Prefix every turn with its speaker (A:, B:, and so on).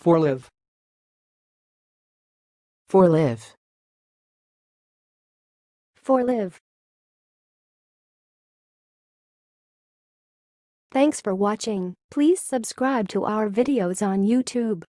A: For
B: live.
C: For live. For live. Thanks for watching. Please subscribe to our videos on YouTube.